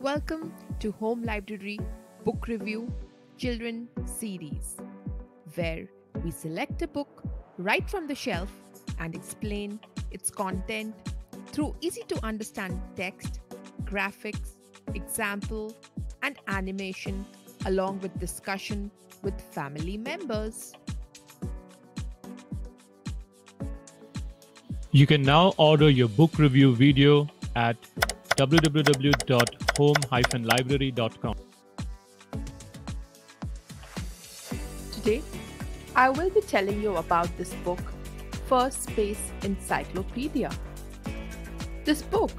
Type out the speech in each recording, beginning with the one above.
Welcome to Home Library Book Review Children Series, where we select a book right from the shelf and explain its content through easy to understand text, graphics, example, and animation, along with discussion with family members. You can now order your book review video at www.home-library.com. Today, I will be telling you about this book, First Space Encyclopedia. This book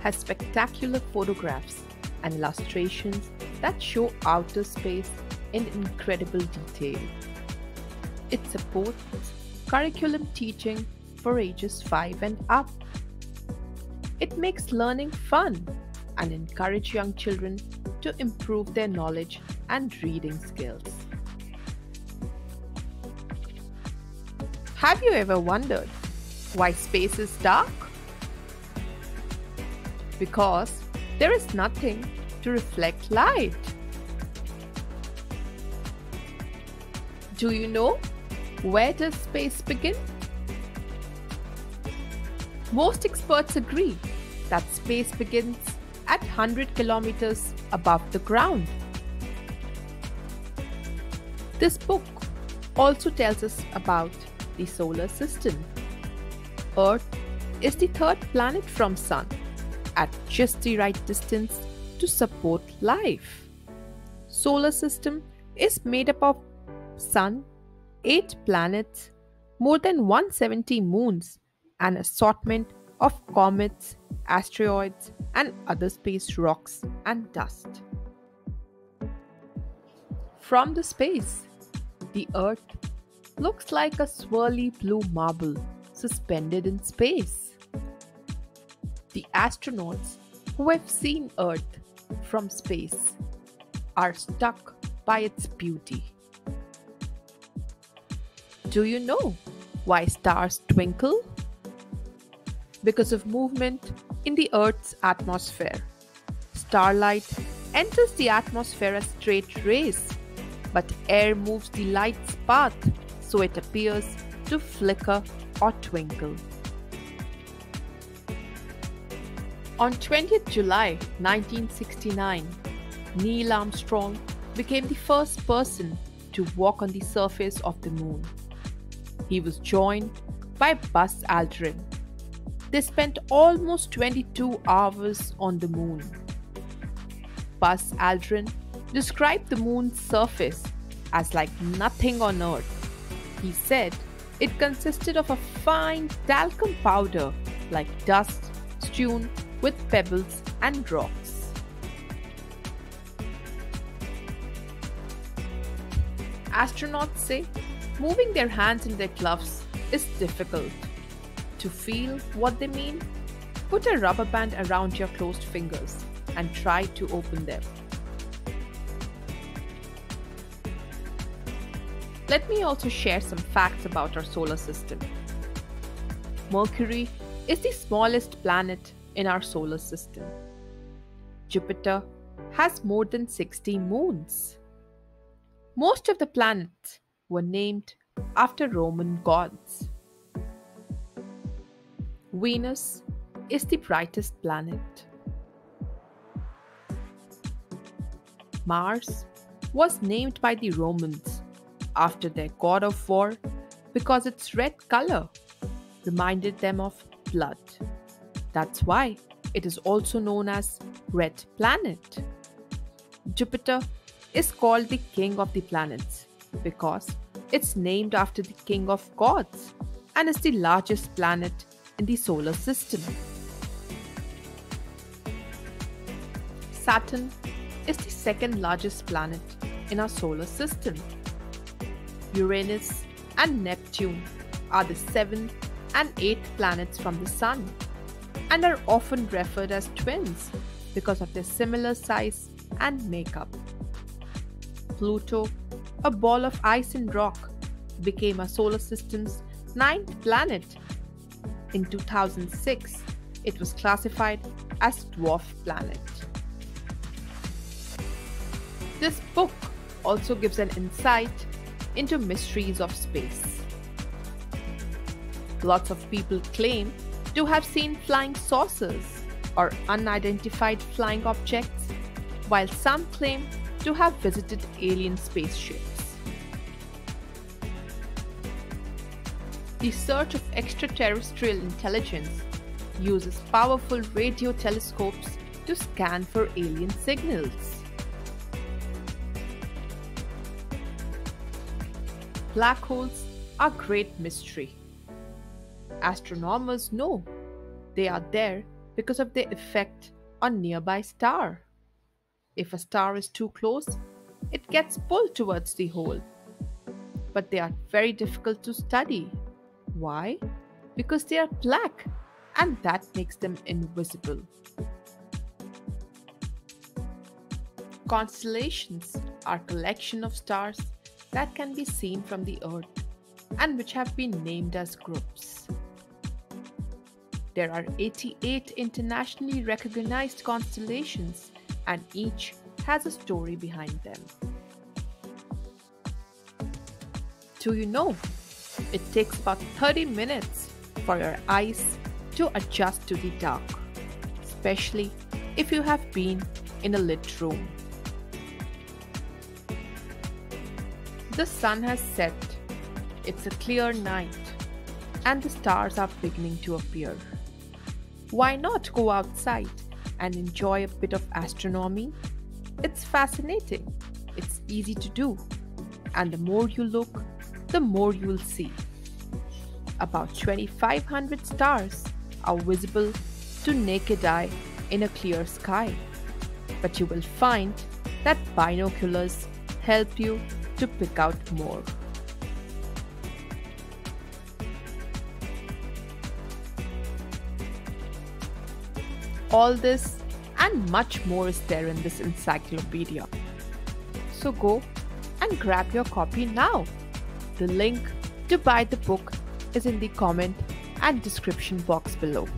has spectacular photographs and illustrations that show outer space in incredible detail. It supports curriculum teaching for ages 5 and up. It makes learning fun and encourage young children to improve their knowledge and reading skills. Have you ever wondered why space is dark? Because there is nothing to reflect light. Do you know where does space begin? Most experts agree that space begins at 100 kilometers above the ground. This book also tells us about the solar system. Earth is the third planet from Sun at just the right distance to support life. Solar system is made up of Sun, 8 planets, more than 170 moons, an assortment of comets, asteroids, and other space rocks and dust. From the space, the Earth looks like a swirly blue marble suspended in space. The astronauts who have seen Earth from space are struck by its beauty. Do you know why stars twinkle? Because of movement in the Earth's atmosphere. Starlight enters the atmosphere as straight rays, but air moves the light's path so it appears to flicker or twinkle. On 20th July 1969, Neil Armstrong became the first person to walk on the surface of the moon. He was joined by Buzz Aldrin. They spent almost 22 hours on the moon. Buzz Aldrin described the moon's surface as like nothing on Earth. He said it consisted of a fine talcum powder like dust strewn with pebbles and rocks. Astronauts say moving their hands in their gloves is difficult. To feel what they mean, put a rubber band around your closed fingers and try to open them. Let me also share some facts about our solar system. Mercury is the smallest planet in our solar system. Jupiter has more than 60 moons. Most of the planets were named after Roman gods. Venus is the brightest planet. Mars was named by the Romans after their god of war because its red color reminded them of blood. That's why it is also known as Red Planet. Jupiter is called the king of the planets because it's named after the king of gods and is the largest planet in the solar system. Saturn is the second largest planet in our solar system. Uranus and Neptune are the seventh and eighth planets from the Sun and are often referred as twins because of their similar size and makeup. Pluto, a ball of ice and rock, became our solar system's ninth planet. In 2006, it was classified as dwarf planet. This book also gives an insight into mysteries of space. Lots of people claim to have seen flying saucers or unidentified flying objects, while some claim to have visited alien spaceships. The search of extraterrestrial intelligence uses powerful radio telescopes to scan for alien signals. Black holes are great mystery. Astronomers know they are there because of their effect on nearby star. If a star is too close, it gets pulled towards the hole. But they are very difficult to study. Why? Because they are black and that makes them invisible. Constellations are collection of stars that can be seen from the earth and which have been named as groups. There are 88 internationally recognized constellations and each has a story behind them. Do you know? It takes about 30 minutes for your eyes to adjust to the dark, especially if you have been in a lit room. The sun has set, it's a clear night, and the stars are beginning to appear. Why not go outside and enjoy a bit of astronomy? It's fascinating, it's easy to do, and the more you look, the more you'll see. About 2500 stars are visible to naked eye in a clear sky. But you will find that binoculars help you to pick out more. All this and much more is there in this encyclopedia. So go and grab your copy now. The link to buy the book is in the comment and description box below.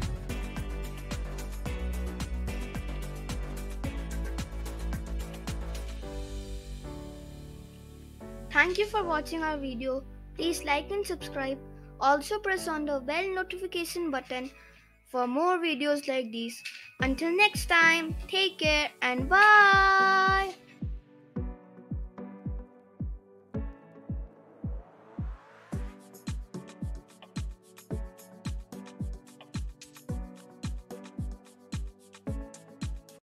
Thank you for watching our video. Please like and subscribe. Also press on the bell notification button for more videos like these. Until next time, take care and bye.